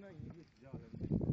那一个比较的